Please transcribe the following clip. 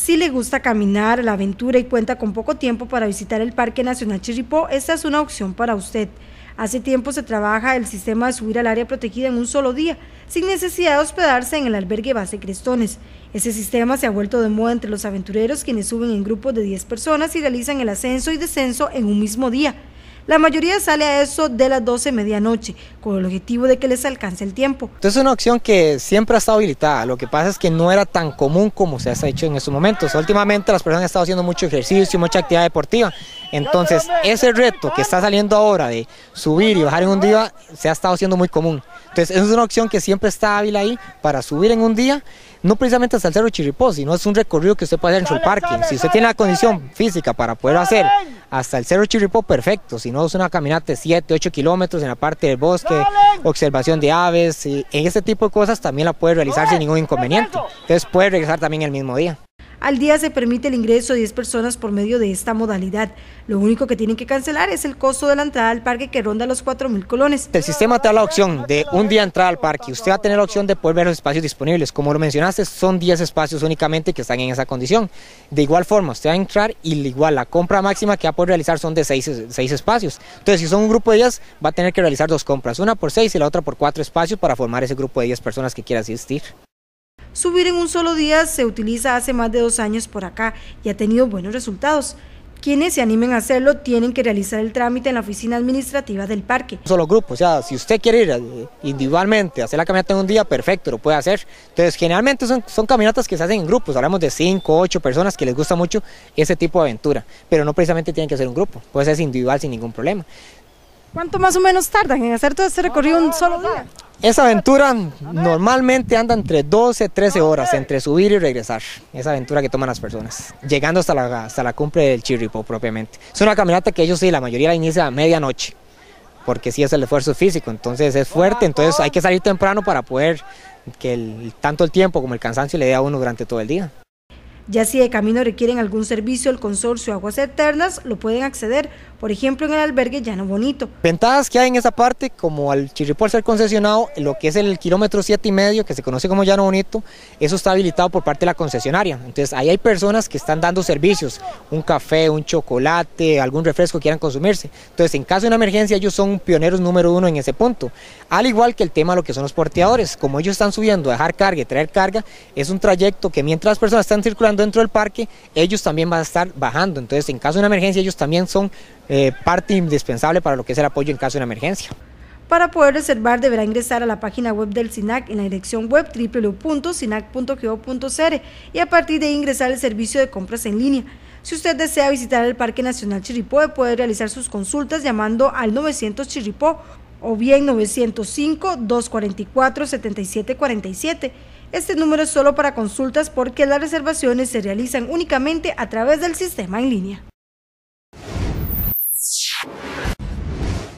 Si le gusta caminar, la aventura y cuenta con poco tiempo para visitar el Parque Nacional Chirripó, esta es una opción para usted. Hace tiempo se trabaja el sistema de subir al área protegida en un solo día, sin necesidad de hospedarse en el albergue base Crestones. Ese sistema se ha vuelto de moda entre los aventureros quienes suben en grupos de 10 personas y realizan el ascenso y descenso en un mismo día. La mayoría sale a eso de las 12 medianoche, con el objetivo de que les alcance el tiempo. Entonces es una opción que siempre ha estado habilitada, lo que pasa es que no era tan común como se ha hecho en estos momentos. Últimamente las personas han estado haciendo mucho ejercicio, mucha actividad deportiva, entonces ese reto que está saliendo ahora de subir y bajar en un día se ha estado haciendo muy común. Entonces es una opción que siempre está hábil ahí para subir en un día, no precisamente hasta el Cerro Chirripó, sino es un recorrido que usted puede hacer en su parque. Si usted tiene la condición física para poder hacer hasta el Cerro Chirripó, perfecto. Si no, es una caminata de 7, 8 kilómetros en la parte del bosque, observación de aves, y en ese tipo de cosas también la puede realizar sin ningún inconveniente. Entonces puede regresar también el mismo día. Al día se permite el ingreso de 10 personas por medio de esta modalidad. Lo único que tienen que cancelar es el costo de la entrada al parque que ronda los 4 mil colones. El sistema te da la opción de un día entrar al parque. Usted va a tener la opción de poder ver los espacios disponibles. Como lo mencionaste, son 10 espacios únicamente que están en esa condición. De igual forma, usted va a entrar y igual la compra máxima que va a poder realizar son de 6, espacios. Entonces, si son un grupo de 10, va a tener que realizar dos compras, una por 6 y la otra por 4 espacios para formar ese grupo de 10 personas que quiera asistir. Subir en un solo día se utiliza hace más de dos años por acá y ha tenido buenos resultados. Quienes se animen a hacerlo tienen que realizar el trámite en la oficina administrativa del parque. Solo grupo, o sea, si usted quiere ir eh, individualmente a hacer la caminata en un día, perfecto, lo puede hacer. Entonces, generalmente son, son caminatas que se hacen en grupos, hablamos de 5, 8 personas que les gusta mucho ese tipo de aventura, pero no precisamente tienen que ser un grupo, puede ser individual sin ningún problema. ¿Cuánto más o menos tardan en hacer todo este recorrido un solo día? Esa aventura normalmente anda entre 12, 13 horas entre subir y regresar. Esa aventura que toman las personas, llegando hasta la, hasta la cumbre del Chirripó propiamente. Es una caminata que ellos sí, la mayoría la inicia a medianoche, porque sí es el esfuerzo físico, entonces es fuerte, entonces hay que salir temprano para poder que tanto el tiempo como el cansancio le dé a uno durante todo el día. Ya si de camino requieren algún servicio el consorcio Aguas Eternas, lo pueden acceder, por ejemplo en el albergue Llano Bonito. Ventajas que hay en esa parte, como al Chirripó ser concesionado, lo que es el kilómetro siete y medio, que se conoce como Llano Bonito, eso está habilitado por parte de la concesionaria. Entonces ahí hay personas que están dando servicios, un café, un chocolate, algún refresco que quieran consumirse. Entonces en caso de una emergencia ellos son pioneros número uno en ese punto. Al igual que el tema de lo que son los porteadores, como ellos están subiendo dejar carga y traer carga, es un trayecto que mientras las personas están circulando dentro del parque, ellos también van a estar bajando. Entonces, en caso de una emergencia, ellos también son eh, parte indispensable para lo que es el apoyo en caso de una emergencia. Para poder reservar deberá ingresar a la página web del SINAC en la dirección web www.sinac.go.cr y a partir de ahí ingresar el servicio de compras en línea. Si usted desea visitar el Parque Nacional Chirripó, puede realizar sus consultas llamando al 900 Chirripó o bien 905-244-7747. Este número es solo para consultas porque las reservaciones se realizan únicamente a través del sistema en línea.